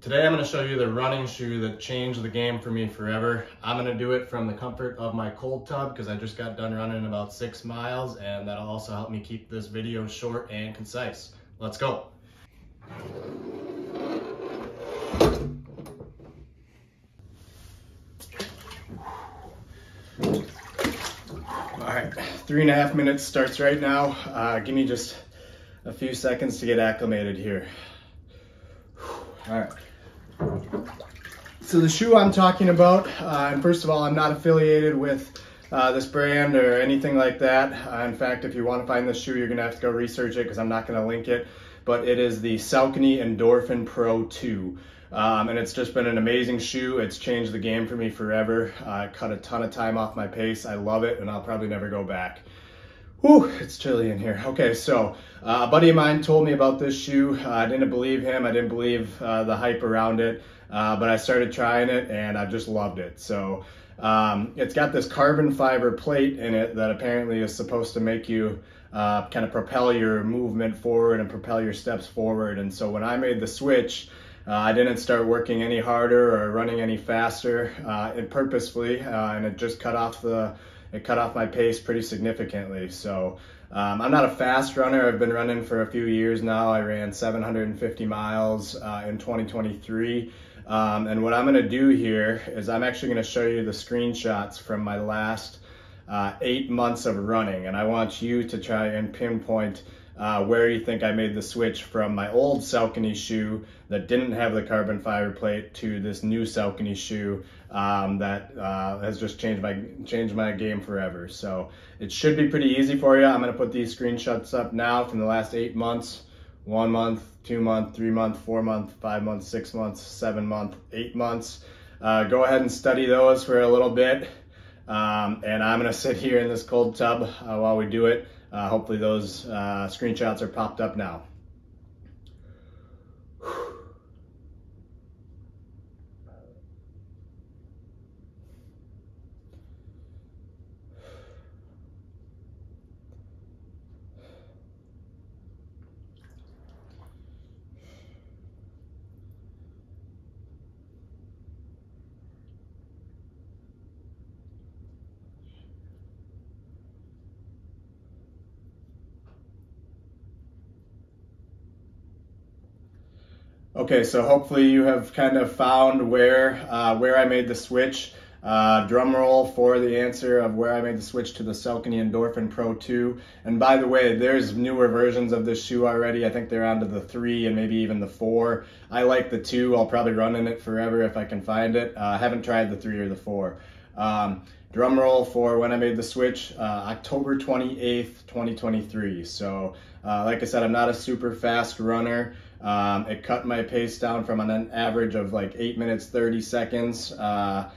Today I'm going to show you the running shoe that changed the game for me forever. I'm going to do it from the comfort of my cold tub because I just got done running about six miles and that'll also help me keep this video short and concise. Let's go. All right, three and a half minutes starts right now. Uh, give me just a few seconds to get acclimated here. All right. So the shoe I'm talking about, uh, and first of all, I'm not affiliated with uh, this brand or anything like that. Uh, in fact, if you want to find this shoe, you're going to have to go research it because I'm not going to link it. But it is the Saucony Endorphin Pro 2. Um, and it's just been an amazing shoe. It's changed the game for me forever. I cut a ton of time off my pace. I love it, and I'll probably never go back. Whew, it's chilly in here. Okay, so uh, a buddy of mine told me about this shoe. Uh, I didn't believe him. I didn't believe uh, the hype around it, uh, but I started trying it and I just loved it. So um, it's got this carbon fiber plate in it that apparently is supposed to make you uh, kind of propel your movement forward and propel your steps forward. And so when I made the switch, uh, I didn't start working any harder or running any faster and purposefully, and it just cut off the it cut off my pace pretty significantly. So um, I'm not a fast runner. I've been running for a few years now. I ran 750 miles uh, in 2023. Um, and what I'm gonna do here is I'm actually gonna show you the screenshots from my last uh, eight months of running. And I want you to try and pinpoint uh, where you think I made the switch from my old Saucony shoe that didn't have the carbon fiber plate to this new Saucony shoe um, that uh, has just changed my changed my game forever. So it should be pretty easy for you. I'm gonna put these screenshots up now from the last eight months, one month, two month, three month, four month, five months, six months, seven month, eight months. Uh, go ahead and study those for a little bit. Um, and I'm gonna sit here in this cold tub uh, while we do it. Uh, hopefully those uh, screenshots are popped up now. Okay, so hopefully you have kind of found where uh, where I made the switch. Uh, drum roll for the answer of where I made the switch to the Saucony Endorphin Pro 2. And by the way, there's newer versions of this shoe already. I think they're onto the 3 and maybe even the 4. I like the 2. I'll probably run in it forever if I can find it. Uh, I haven't tried the 3 or the 4. Um, drum roll for when I made the switch, uh, October 28th, 2023. So uh, like I said, I'm not a super fast runner. Um, it cut my pace down from an average of like 8 minutes 30 seconds uh,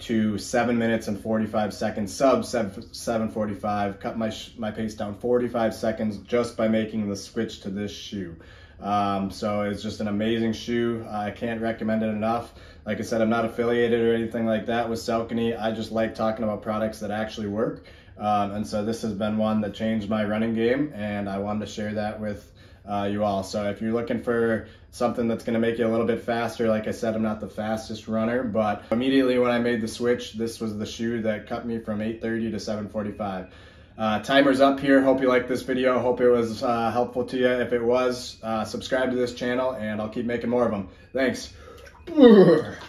to 7 minutes and 45 seconds, sub 745. Cut my, my pace down 45 seconds just by making the switch to this shoe. Um, so it's just an amazing shoe. I can't recommend it enough. Like I said, I'm not affiliated or anything like that with Saucony. I just like talking about products that actually work. Um, and so this has been one that changed my running game and I wanted to share that with uh, you all. So if you're looking for something that's going to make you a little bit faster, like I said, I'm not the fastest runner, but immediately when I made the switch, this was the shoe that cut me from 8.30 to 7.45. Uh, timer's up here. Hope you liked this video. Hope it was uh, helpful to you. If it was, uh, subscribe to this channel and I'll keep making more of them. Thanks.